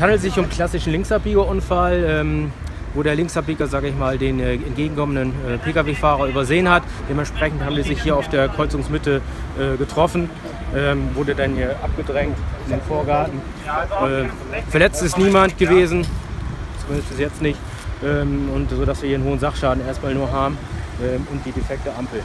Es handelt sich um einen klassischen Linksabbiegerunfall, ähm, wo der Linksabbieger, sage ich mal, den äh, entgegenkommenden äh, Pkw-Fahrer übersehen hat. Dementsprechend haben die sich hier auf der Kreuzungsmitte äh, getroffen, ähm, wurde dann hier abgedrängt in den Vorgarten. Äh, verletzt ist niemand gewesen, zumindest bis jetzt nicht. Ähm, und so dass wir hier einen hohen Sachschaden erstmal nur haben ähm, und die defekte Ampel.